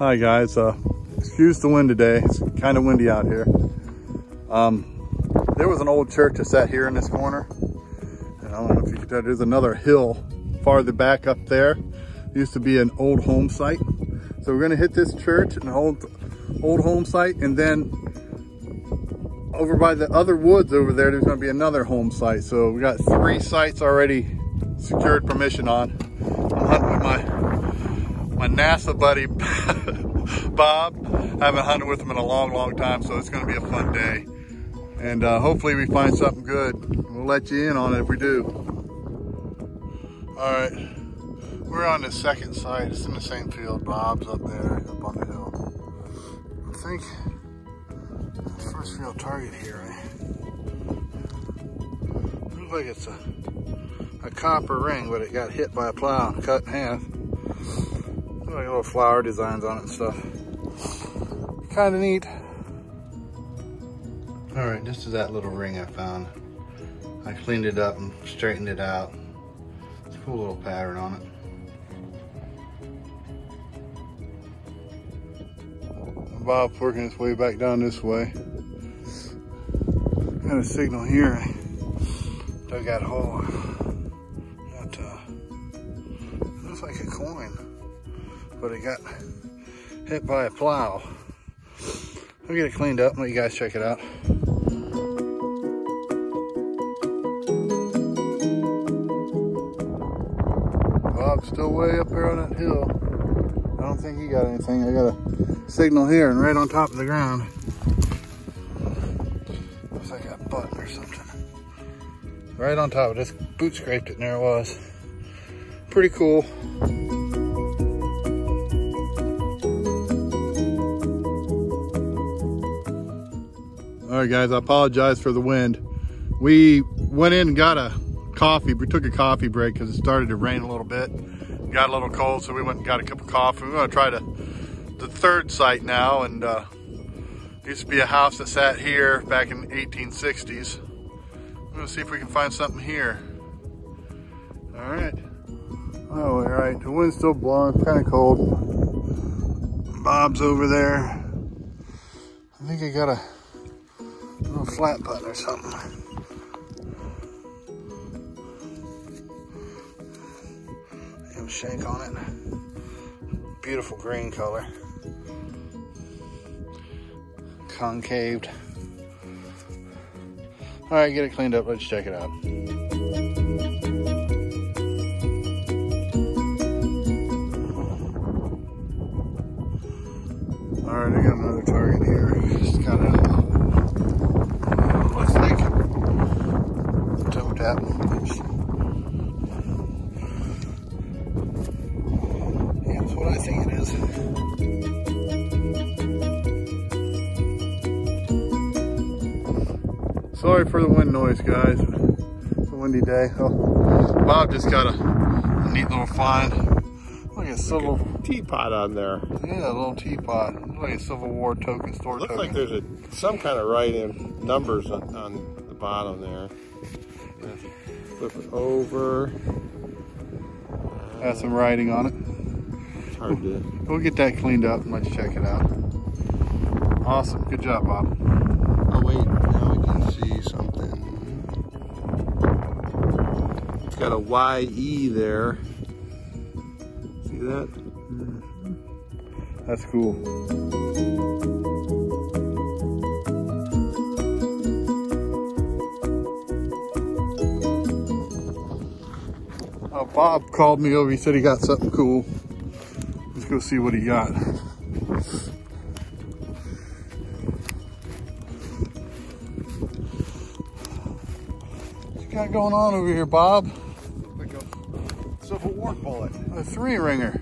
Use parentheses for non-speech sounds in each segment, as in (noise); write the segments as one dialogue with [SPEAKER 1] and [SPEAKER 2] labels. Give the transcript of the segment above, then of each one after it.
[SPEAKER 1] Hi guys, uh, excuse the wind today. It's kind of windy out here. Um, there was an old church that sat here in this corner. And I don't know if you can tell, there's another hill farther back up there. It used to be an old home site. So we're gonna hit this church and old, old home site and then over by the other woods over there, there's gonna be another home site. So we got three sites already secured permission on. I'm hunting with my my NASA buddy, (laughs) Bob. I haven't hunted with him in a long, long time, so it's gonna be a fun day. And uh, hopefully we find something good. We'll let you in on it if we do. All right, we're on the second site. It's in the same field. Bob's up there, up on the hill. I think first real target here. Looks like it's a, a copper ring, but it got hit by a plow, and cut in half. Like little flower designs on it and stuff. Kind of neat. All right, this is that little ring I found. I cleaned it up and straightened it out. It's a cool little pattern on it. Bob's working his way back down this way. Got a signal here. Dug that hole. Got, uh, looks like a coin, but it got hit by a plow. I'll get it cleaned up and let you guys check it out. Bob's still way up there on that hill. I don't think he got anything. I got a signal here and right on top of the ground. Looks like a button or something. Right on top of this boot scraped it and there it was. Pretty cool. All right, guys, I apologize for the wind. We went in and got a coffee. We took a coffee break because it started to rain a little bit. Got a little cold, so we went and got a cup of coffee. We're gonna try to the third site now, and uh, used to be a house that sat here back in the 1860s. We're gonna see if we can find something here. All right. Oh, all right. The wind's still blowing, kind of cold. Bob's over there. I think I got a little flat button or something. Little shank on it. Beautiful green color. Concaved. All right, get it cleaned up. Let's check it out. All right, I got another target here. Wind noise, guys. It's a windy day. Oh, Bob just got a, neat little find. Look at Civil.
[SPEAKER 2] teapot on there.
[SPEAKER 1] Yeah, a little teapot. Like a Civil War token, store
[SPEAKER 2] Looks
[SPEAKER 1] token.
[SPEAKER 2] like there's a some kind of writing numbers on, on the bottom there. Flip it over.
[SPEAKER 1] Has some writing on it.
[SPEAKER 2] It's hard to.
[SPEAKER 1] We'll get that cleaned up and let's check it out. Awesome. Good job, Bob.
[SPEAKER 2] Oh wait, now we can see something. It's got a YE there. See that?
[SPEAKER 1] That's cool. Uh, Bob called me over. He said he got something cool. Let's go see what he got. Got going on over here, Bob?
[SPEAKER 2] Like a Civil War bullet.
[SPEAKER 1] A three ringer.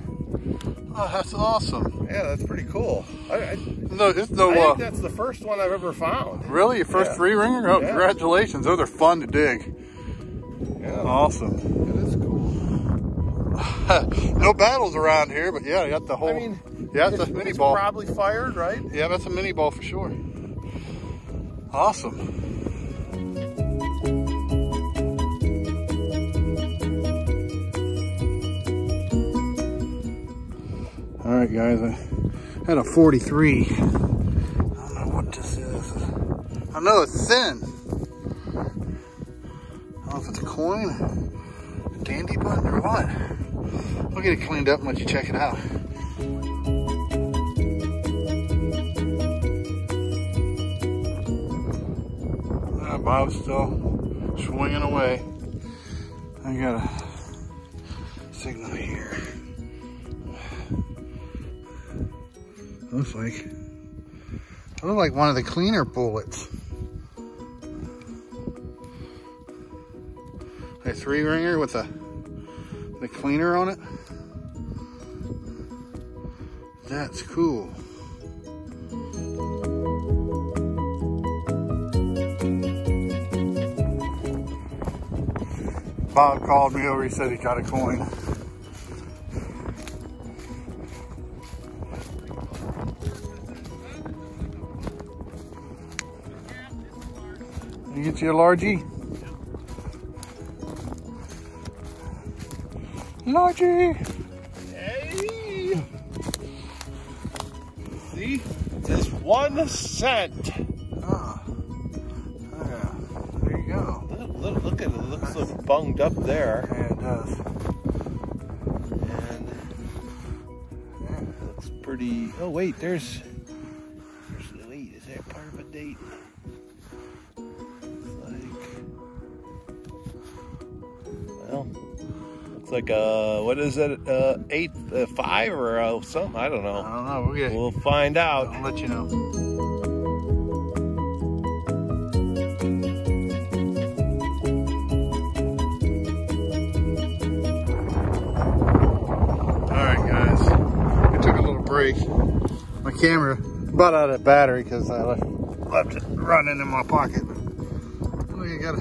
[SPEAKER 1] Oh, that's awesome.
[SPEAKER 2] Yeah, that's pretty cool. I, I,
[SPEAKER 1] No, it's no.
[SPEAKER 2] I
[SPEAKER 1] Uh,
[SPEAKER 2] think that's the first one I've ever found.
[SPEAKER 1] really, your first
[SPEAKER 2] Yeah.
[SPEAKER 1] three ringer? Oh,
[SPEAKER 2] Yeah.
[SPEAKER 1] congratulations! Those are fun to dig.
[SPEAKER 2] Yeah,
[SPEAKER 1] Awesome.
[SPEAKER 2] it is cool. (laughs)
[SPEAKER 1] no battles around here, but yeah, you got the whole.
[SPEAKER 2] I mean,
[SPEAKER 1] yeah, that's a mini
[SPEAKER 2] it's
[SPEAKER 1] ball.
[SPEAKER 2] probably fired, right?
[SPEAKER 1] yeah, that's a minie ball for sure. Awesome. Guys. I Had a 43. I don't know what this is. I know it's thin. I don't know if it's a coin, a dandy button, or what. I'll get it cleaned up and let you check it out. Uh, Bob's still swinging away. I got a signal here. Looks like looks like one of the cleaner bullets. A three ringer with a the cleaner on it. That's cool. Bob called me over, he said he got a coin. You get you a largie? Largie!
[SPEAKER 2] Hey! See? Just one cent.
[SPEAKER 1] Ah. Yeah. There you go.
[SPEAKER 2] Look, look, look at it. It looks so bunged up there.
[SPEAKER 1] Yeah, it does.
[SPEAKER 2] And
[SPEAKER 1] Yeah.
[SPEAKER 2] it looks pretty. Oh, wait, there's. there's wait, is that part of a date? Well, looks like, uh, what is it? Uh, eight, uh, five or uh, something? I don't know.
[SPEAKER 1] I don't know. We'll get.
[SPEAKER 2] We'll find out.
[SPEAKER 1] I'll let you know. Alright guys, we took a little break. My camera about out of battery because I left, left it running in my pocket. Oh, you gotta,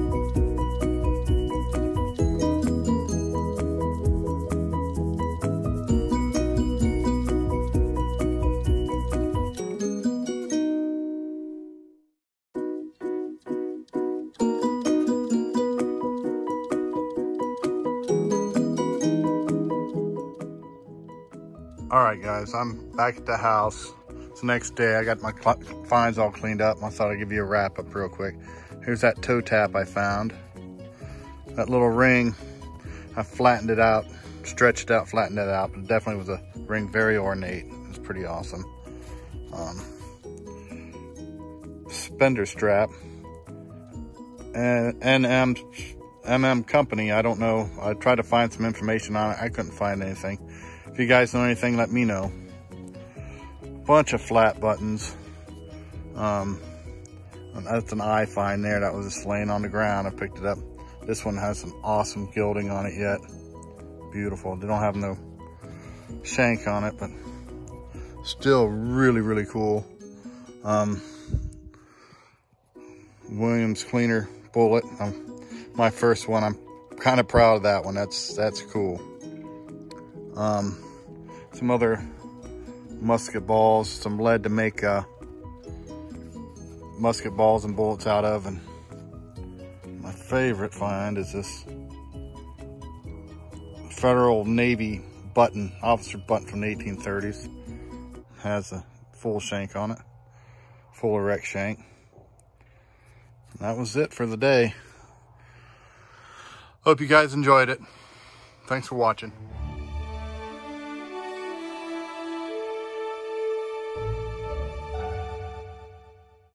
[SPEAKER 1] All right, guys, I'm back at the house. It's the next day. I got my finds all cleaned up. I thought I'd give you a wrap up real quick. Here's that toe tap I found. That little ring, I flattened it out, stretched it out, flattened it out, but it definitely was a ring, very ornate. It's pretty awesome. Um, spender strap, and NM MM company. I don't know. I tried to find some information on it. I couldn't find anything. If you guys know anything, let me know. Bunch of flat buttons. Um, that's an eye find there. That was just laying on the ground. I picked it up. This one has some awesome gilding on it yet. Beautiful. They don't have no shank on it, but still really, really cool. Um, Williams cleaner bullet. Um, my first one. I'm kind of proud of that one. That's that's cool. Um, some other musket balls, some lead to make uh, musket balls and bullets out of, and my favorite find is this Federal Navy button, officer button from the 1830s. Has a full shank on it, full erect shank. And that was it for the day. Hope you guys enjoyed it. Thanks for watching.